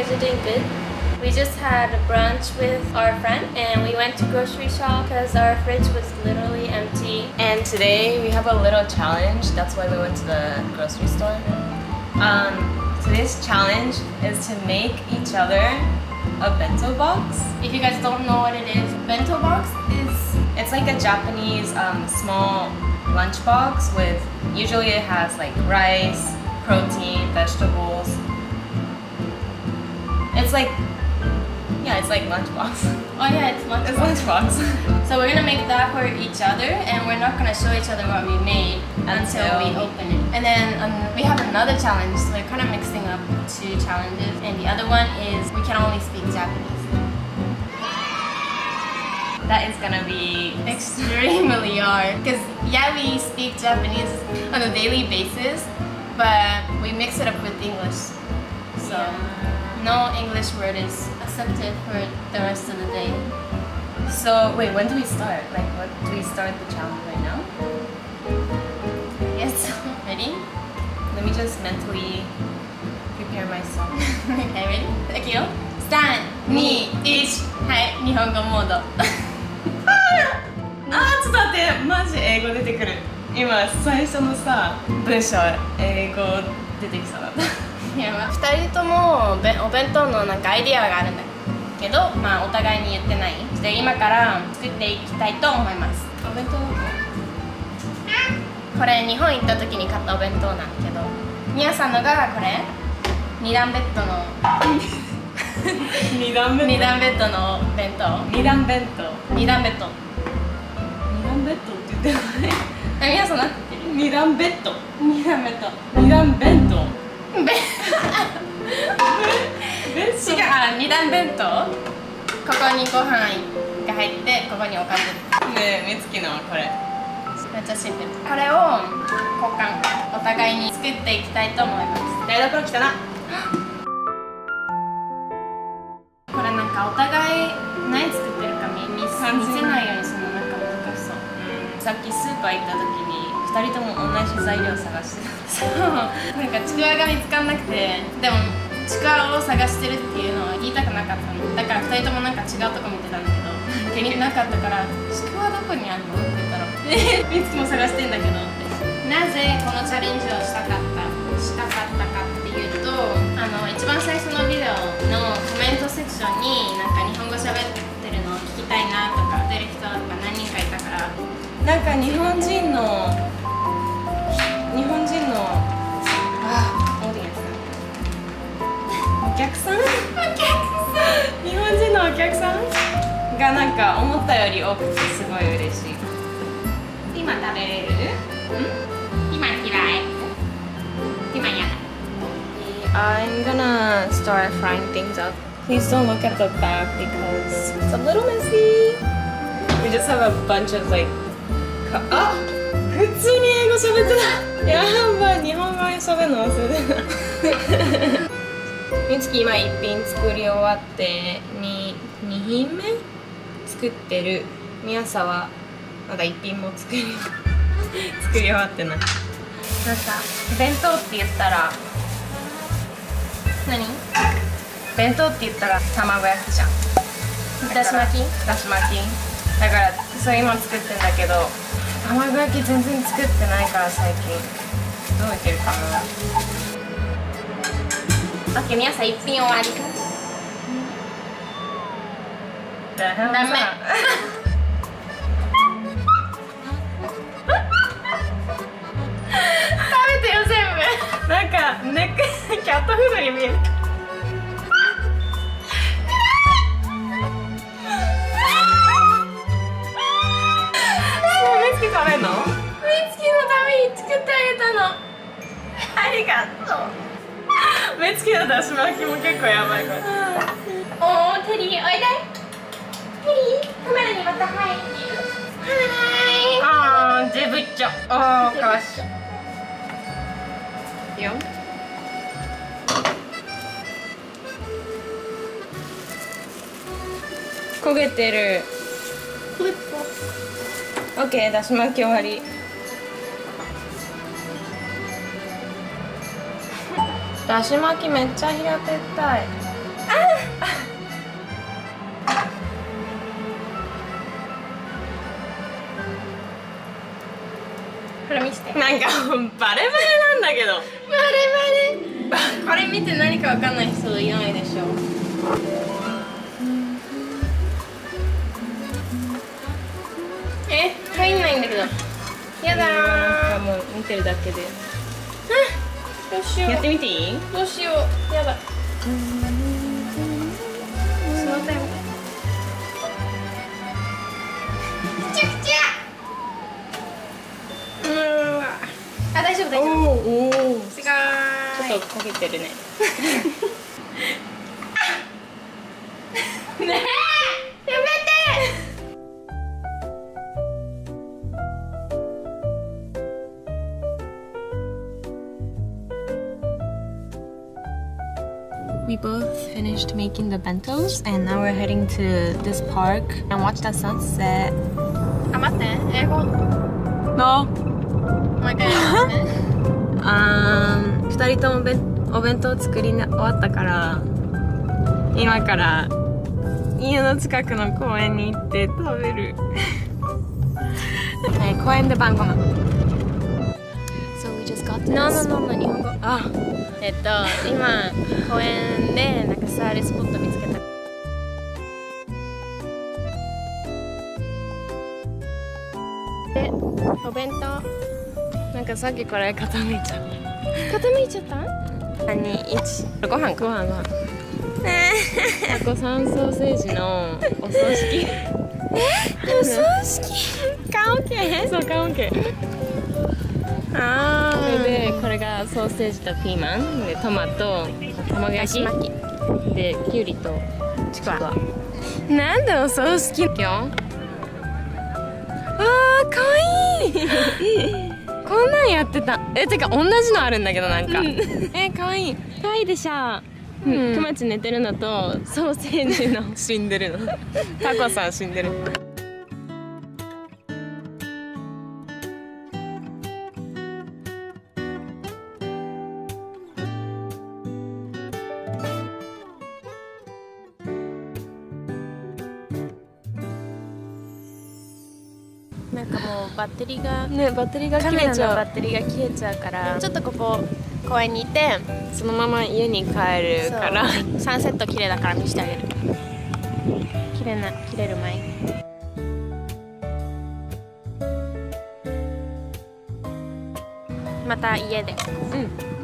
guys are doing good. We just had brunch with our friend and we went to grocery shop because our fridge was literally empty. And today we have a little challenge. That's why we went to the grocery store. Um, today's challenge is to make each other a bento box. If you guys don't know what it is, bento box is It's like a Japanese um, small lunch box with usually it has like rice, protein, vegetables. It's like yeah, it's like lunchbox. oh yeah, it's lunch It's lunchbox. So we're gonna make that for each other, and we're not gonna show each other what we made until, Until we open it. And then um, we have another challenge. So we're kind of mixing up two challenges, and the other one is we can only speak Japanese. that is gonna be Extremely hard, because yeah, we speak Japanese on a daily basis, but we mix it up with English. So no English word is accepted for the rest of the day. So wait, when do we start? Like, what do we start the challenge right now? Yes, ready? Let me just mentally prepare myself. okay, ready? いくよ。3、2、1。はい、日本語モード。あーちょっと待ってマジ英語出てくる今最初のさ文章英語出てきそうだった いや、まあ、2人ともお弁当のなんかアイディアがあるんだけど、まあ、お互いに言ってない。で、今から作っていきたいと思います。お弁当のこれ、日本行った時に買ったお弁当なんだけど、みやさんのがこれ、2段ベッドの、二段目2段ベッドの弁当。二段弁当2段ベッド。二段ベッドって言ってない？え、みやさんなんて言ってる？二段ベッド ?2 段ベッド。二段弁当 違うあ二段弁当。ここにご飯が入ってここにおかず。ねえ美月のこれ。めっちゃシンプル。これを交換お互いに作っていきたいと思います。台所来たな。これなんかお互い何作ってるか見見せないようにするのなんか難しそう。さっきスーパー行った時に二人とも同じ材料探してたそうなんかちくわが見つかんなくてでもちくわを探してるっていうのを言いたくなかったのだから2人ともなんか違うとこ見てたんだけど気になかったから「ちくわどこにあるの?」って言ったら「えみつも探してんだけど」ってなぜこのチャレンジをしたかったしたかったかっていうとあの一番最初のビデオのコメントセクションになんか日本語喋ってるのを聞きたいなとか出る人が何人かいたからなんか日本人の日本人のあオーディエンスお客さんお客さん日本人のお客さんがなんか思ったより多くてすごい嬉しい今食べれるん今嫌い今嫌だ I'm gonna start frying things up Please don't look at the back because it's a little messy We just have a bunch of like かあ 普通に英語喋ってた。やばい。日本語喋るの忘れてたみつき今一品作り終わって 2, 2品目作ってるみやさはまだ一品も作り作り終わってない。なんか弁当って言ったら何弁当って言ったら卵焼きじゃんだし巻きだし巻きだからそれ今作ってんだけど卵焼き全然作ってないから最近どういけるかな。オッケー皆さん一品終わり。ダダメ。食べてよ全部。なんかネックキャットフードに見える。の？みつきのために作ってあげたの。ありがとう。目つきのだし巻きも結構やばいこれ。おーテリーおいで。テリーカメラにまた入ってる。はあーデブっちょあーかわしいい。よ。焦げてる OK だし巻き終わり。だし巻きめっちゃ平べったい。これ見せて。なんかバレバレなんだけど。バレバレ。これ見て何かわかんない人いないでしょ。入んないんだけど。やだなんかもう見てるだけで。どうしよう。やってみていい？どうしよう。やだ。すいません。めちゃくちゃ。うわ。あ大丈夫大丈夫。おお違うちょっとかけてるねね We both finished making the bentos and now we're heading to this park and watch the sunset. あ待って英語 No. もう一回あー2人ともべんお弁当作りな終わったから今から家の近くの公園に行って食べるはい公園で晩ご飯 So we just got to No, this- no, no, no, 日本語。あえっと今公園でなんか座るスポット見つけた。でお弁当？なんかさっきこれ傾いちゃう。傾いちゃった？2 1ご飯ご飯ご飯。タコさんソーセージのお葬式。お葬式？缶オケ？そう缶オケあそれでこれがソーセージとピーマンでトマト卵焼き。できゅうりとちくわなんでお葬式きょんあーかわいい。こんなんやってた。えてか同じのあるんだけどなんか、えかわいい。かわいいでしょ。うん。くまち寝てるのとソーセージの。死んでるの。タコさん死んでるなんかもうバッテリーがねバッテリーが切れちゃう。バッテリーが切れちゃうからちょっとここ公園にいてそのまま家に帰るからサンセット綺麗だから見せてあげる。綺麗な切れる前。にまた家で。うん